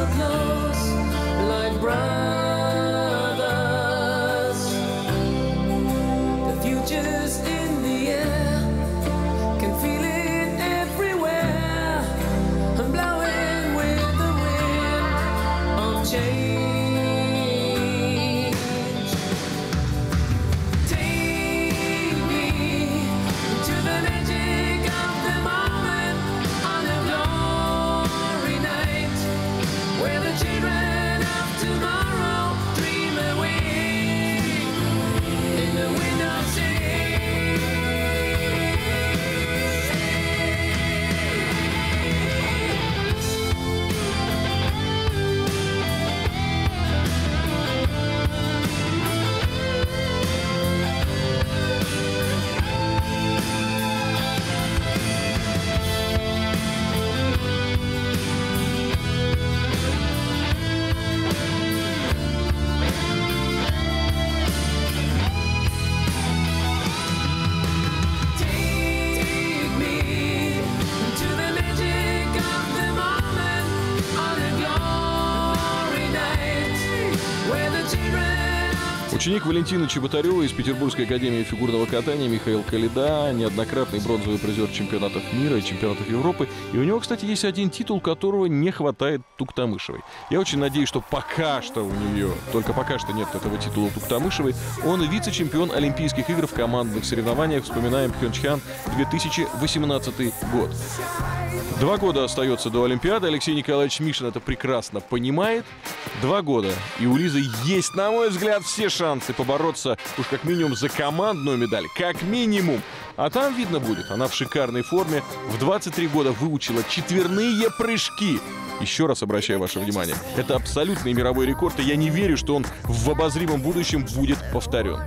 will go. Валентина Чеботарева из Петербургской академии фигурного катания Михаил Калида, неоднократный бронзовый призер чемпионатов мира и чемпионатов Европы. И у него, кстати, есть один титул, которого не хватает Туктамышевой. Я очень надеюсь, что пока что у нее, только пока что нет этого титула у Туктамышевой, он вице-чемпион Олимпийских игр в командных соревнованиях. Вспоминаем Пхенчхан 2018 год. Два года остается до Олимпиады. Алексей Николаевич Мишин это прекрасно понимает. Два года. И у Лизы есть, на мой взгляд, все шансы побороться уж как минимум за командную медаль. Как минимум. А там видно будет. Она в шикарной форме. В 23 года выучила четверные прыжки. Еще раз обращаю ваше внимание. Это абсолютный мировой рекорд, и я не верю, что он в обозримом будущем будет повторен.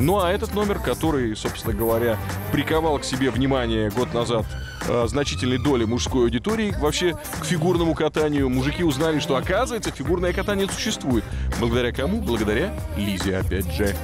Ну а этот номер, который, собственно говоря, приковал к себе внимание год назад э, значительной доли мужской аудитории, вообще к фигурному катанию, мужики узнали, что оказывается фигурное катание существует. Благодаря кому? Благодаря Лизе, опять же.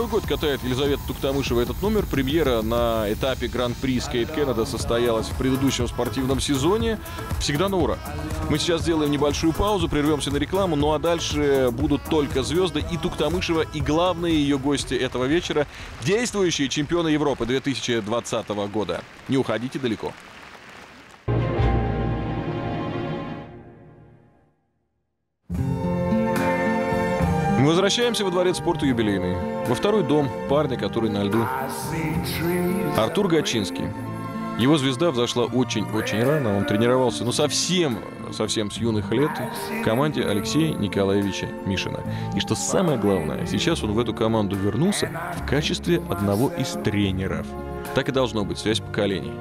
Второй год катает Елизавета Туктамышева этот номер. Премьера на этапе Гран-при Скейт Canada состоялась в предыдущем спортивном сезоне. Всегда на ура. Мы сейчас сделаем небольшую паузу, прервемся на рекламу, ну а дальше будут только звезды и Туктамышева, и главные ее гости этого вечера – действующие чемпионы Европы 2020 года. Не уходите далеко. Возвращаемся во дворец спорта юбилейный. Во второй дом парня, который на льду. Артур Гачинский. Его звезда взошла очень-очень рано. Он тренировался, ну, совсем, совсем с юных лет в команде Алексея Николаевича Мишина. И что самое главное, сейчас он в эту команду вернулся в качестве одного из тренеров. Так и должно быть, связь поколений.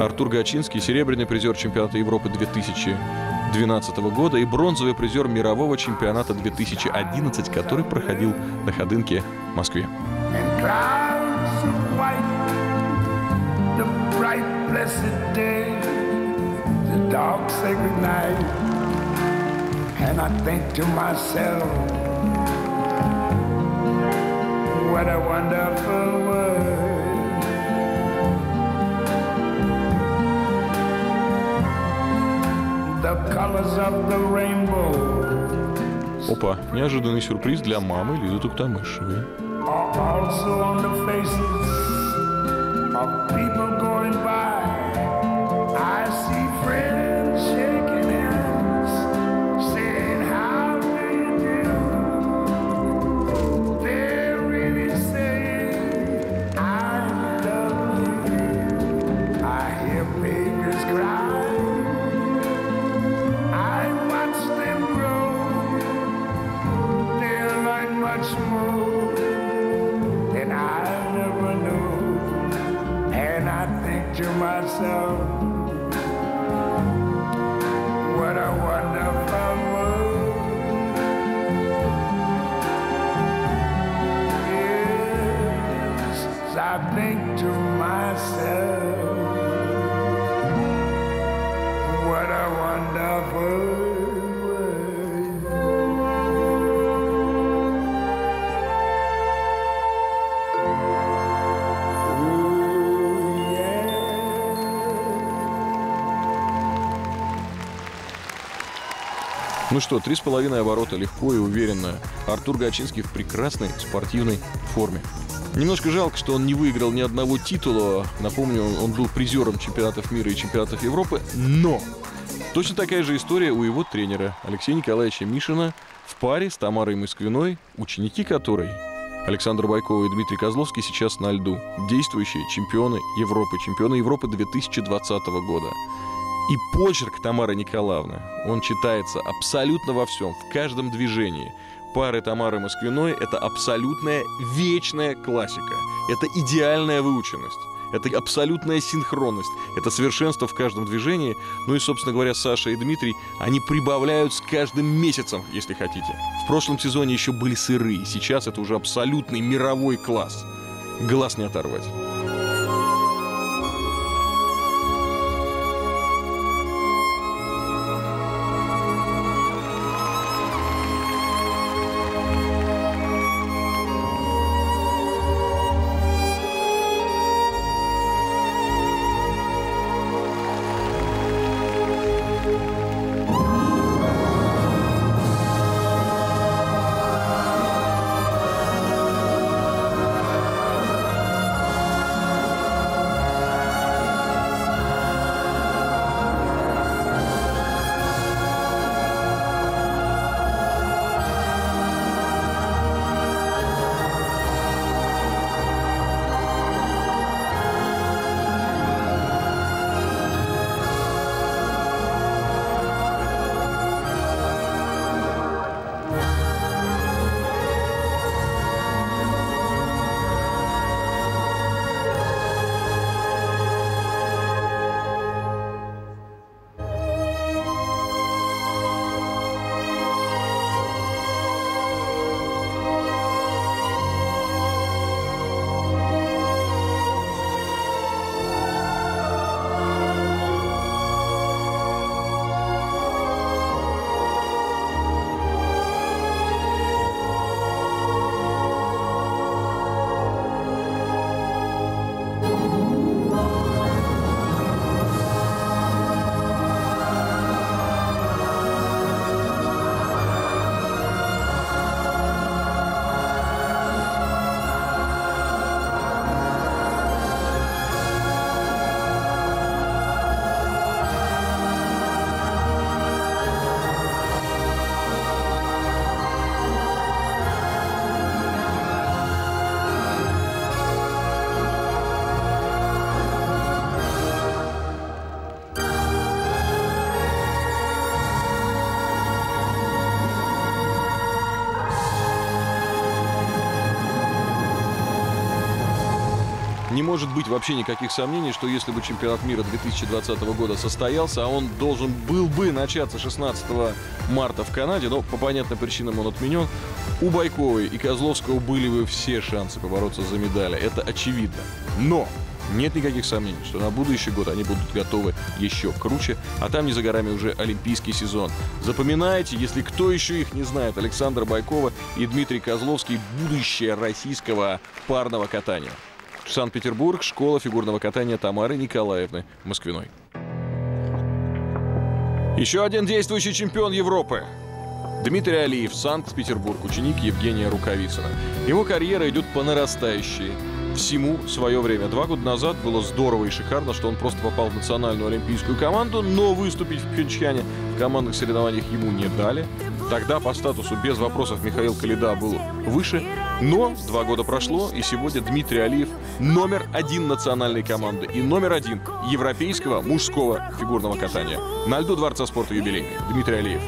Артур Гачинский, серебряный призер чемпионата Европы 2012 года и бронзовый призер мирового чемпионата 2011, который проходил на Ходынке в Москве. what a wonderful world. Опа, неожиданный сюрприз для мамы Лизы Туктамышевой. people going by. I see friends Ну что, три с половиной оборота легко и уверенно. Артур Гачинский в прекрасной спортивной форме. Немножко жалко, что он не выиграл ни одного титула. Напомню, он был призером чемпионатов мира и чемпионатов Европы. Но точно такая же история у его тренера Алексея Николаевича Мишина в паре с Тамарой Москвиной, ученики которой Александр Байкова и Дмитрий Козловский сейчас на льду. Действующие чемпионы Европы, чемпионы Европы 2020 года. И почерк Тамары Николаевны, он читается абсолютно во всем, в каждом движении. Пары Тамары Москвиной — это абсолютная вечная классика. Это идеальная выученность. Это абсолютная синхронность. Это совершенство в каждом движении. Ну и, собственно говоря, Саша и Дмитрий, они прибавляют с каждым месяцем, если хотите. В прошлом сезоне еще были сырые. Сейчас это уже абсолютный мировой класс. Глаз не оторвать. Может быть вообще никаких сомнений, что если бы чемпионат мира 2020 года состоялся, а он должен был бы начаться 16 марта в Канаде, но по понятным причинам он отменен, у Байковой и Козловского были бы все шансы побороться за медали. Это очевидно. Но нет никаких сомнений, что на будущий год они будут готовы еще круче, а там не за горами уже олимпийский сезон. Запоминайте, если кто еще их не знает, Александр Байкова и Дмитрий Козловский – будущее российского парного катания. Санкт-Петербург, школа фигурного катания Тамары Николаевны Москвиной. Еще один действующий чемпион Европы. Дмитрий Алиев, Санкт-Петербург, ученик Евгения Рукавицына. Его карьера идет по нарастающей. Всему свое время. Два года назад было здорово и шикарно, что он просто попал в национальную олимпийскую команду, но выступить в Пхенчхане в командных соревнованиях ему не дали. Тогда по статусу без вопросов Михаил Калида был выше, но два года прошло, и сегодня Дмитрий Алиев номер один национальной команды и номер один европейского мужского фигурного катания. На льду Дворца спорта юбилейный. Дмитрий Алиев.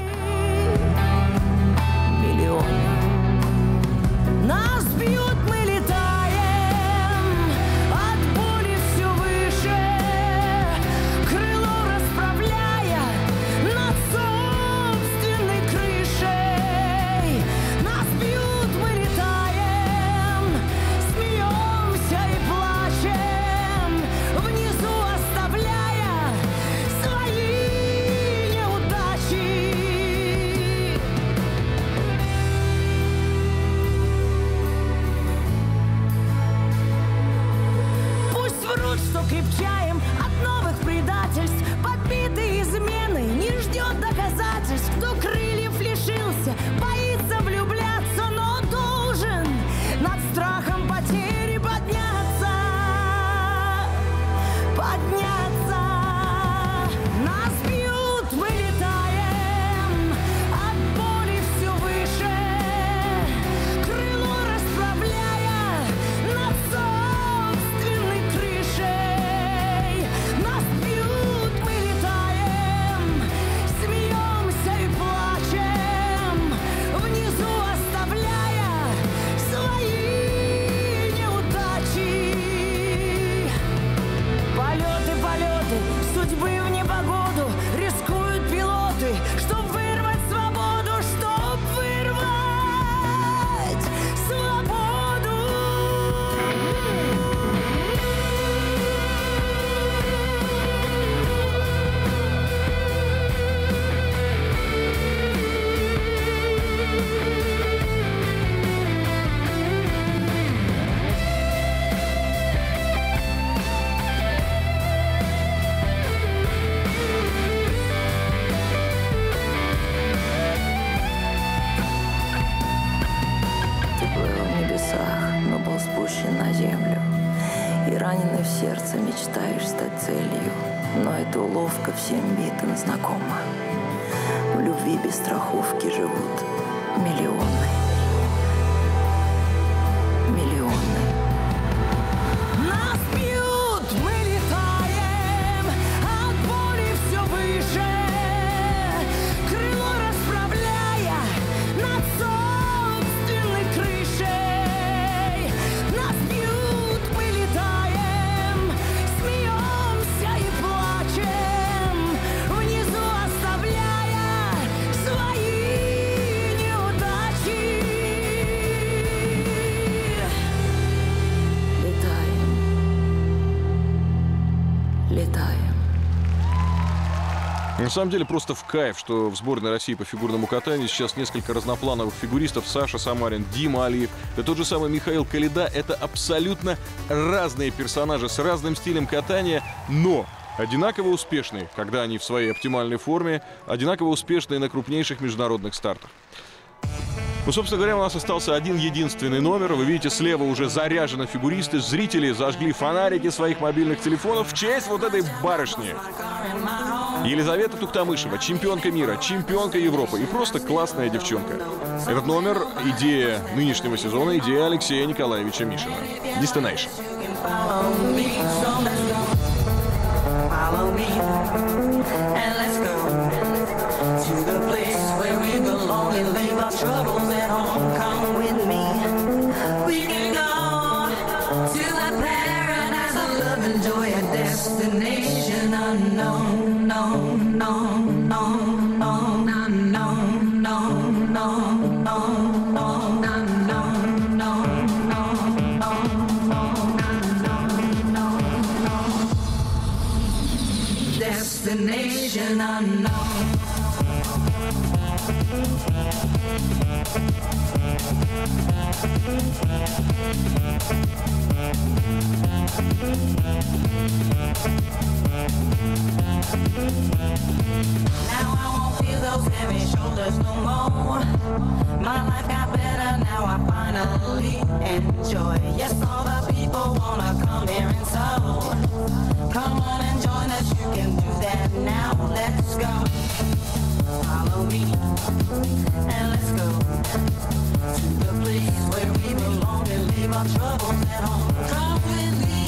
Знакома. В любви без страховки живут миллионы. На самом деле просто в кайф, что в сборной России по фигурному катанию сейчас несколько разноплановых фигуристов. Саша Самарин, Дима Алиев, да тот же самый Михаил Калида. Это абсолютно разные персонажи с разным стилем катания, но одинаково успешные, когда они в своей оптимальной форме, одинаково успешные на крупнейших международных стартах. Ну, собственно говоря, у нас остался один единственный номер. Вы видите, слева уже заряжены фигуристы. Зрители зажгли фонарики своих мобильных телефонов в честь вот этой барышни. Елизавета Туктамышева, чемпионка мира, чемпионка Европы и просто классная девчонка. Этот номер — идея нынешнего сезона, идея Алексея Николаевича Мишина. Destination. Now I won't feel those heavy shoulders no more. My life got better now. I finally enjoy. Yes, all the people wanna come here and so. Come on and join us. You can do that now. Let's go. Follow me and let's go to the place where we belong and leave our troubles at home. Come with me.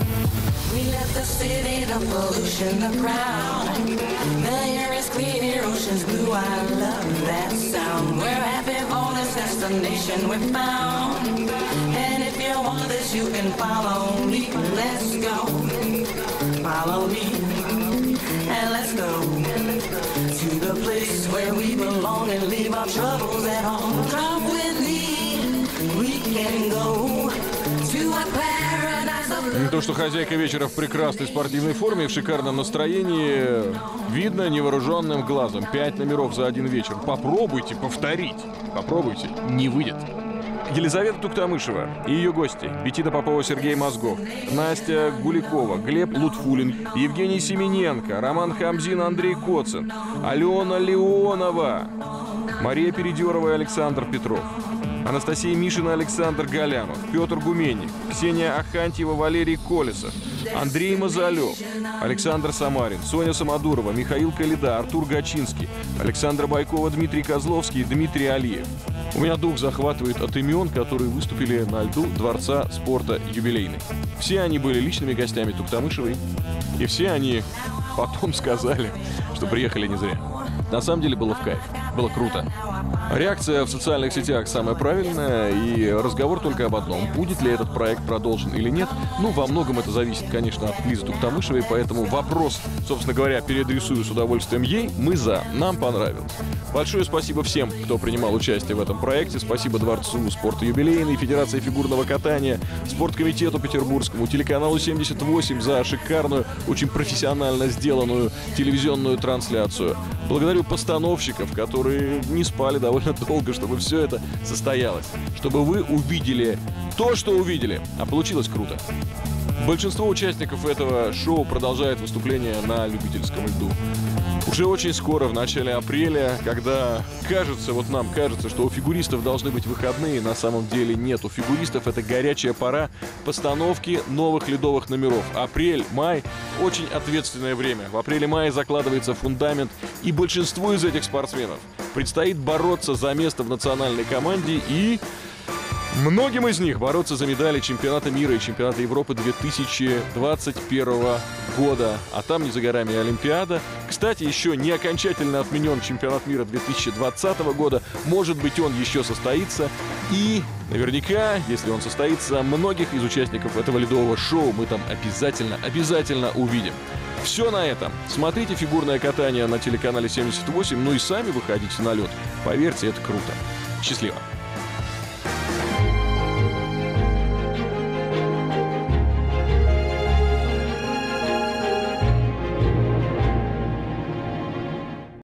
We left the city, the pollution, the crowd. The air is clear, ocean's blue. I love that sound. We're happy for this destination we found. And if you want this, you can follow me. Let's go. Follow me. And let's go to the place where we belong and leave our troubles at home. Come with me. We can go to a paradise. То, что хозяйка вечера в прекрасной спортивной форме и в шикарном настроении, видно невооруженным глазом. Пять номеров за один вечер. Попробуйте повторить. Попробуйте. Не выйдет. Елизавета Туктамышева и ее гости Бетина Попова, Сергей Мозгов, Настя Гуликова, Глеб Лутфулин, Евгений Семененко, Роман Хамзин, Андрей Коцин, Алена Леонова, Мария Передерова и Александр Петров. Анастасия Мишина, Александр Галямов, Петр Гуменник, Ксения Ахантьева, Валерий Колесов, Андрей Мазалев, Александр Самарин, Соня Самодурова, Михаил Калида, Артур Гачинский, Александр Байкова, Дмитрий Козловский Дмитрий Алиев. У меня дух захватывает от имен, которые выступили на льду Дворца спорта юбилейный. Все они были личными гостями Туктамышевой, и все они потом сказали, что приехали не зря. На самом деле было в кайф, было круто. Реакция в социальных сетях самая правильная, и разговор только об одном. Будет ли этот проект продолжен или нет? Ну, во многом это зависит, конечно, от Лизы Туктамышевой, поэтому вопрос, собственно говоря, переадресую с удовольствием ей. Мы за, нам понравилось. Большое спасибо всем, кто принимал участие в этом проекте. Спасибо Дворцу спорта юбилейный, Федерации фигурного катания, спорткомитету петербургскому, телеканалу 78 за шикарную, очень профессионально сделанную телевизионную трансляцию. Благодарю постановщиков, которые не спали довольно долго, чтобы все это состоялось. Чтобы вы увидели то, что увидели. А получилось круто. Большинство участников этого шоу продолжает выступление на любительском льду. Уже очень скоро, в начале апреля, когда кажется, вот нам кажется, что у фигуристов должны быть выходные, на самом деле нет. У фигуристов это горячая пора постановки новых ледовых номеров. Апрель, май – очень ответственное время. В апреле-мае закладывается фундамент, и большинству из этих спортсменов предстоит бороться за место в национальной команде и Многим из них бороться за медали чемпионата мира и чемпионата Европы 2021 года. А там не за горами Олимпиада. Кстати, еще не окончательно отменен чемпионат мира 2020 года. Может быть, он еще состоится. И наверняка, если он состоится, многих из участников этого ледового шоу мы там обязательно, обязательно увидим. Все на этом. Смотрите фигурное катание на телеканале 78, ну и сами выходите на лед. Поверьте, это круто. Счастливо.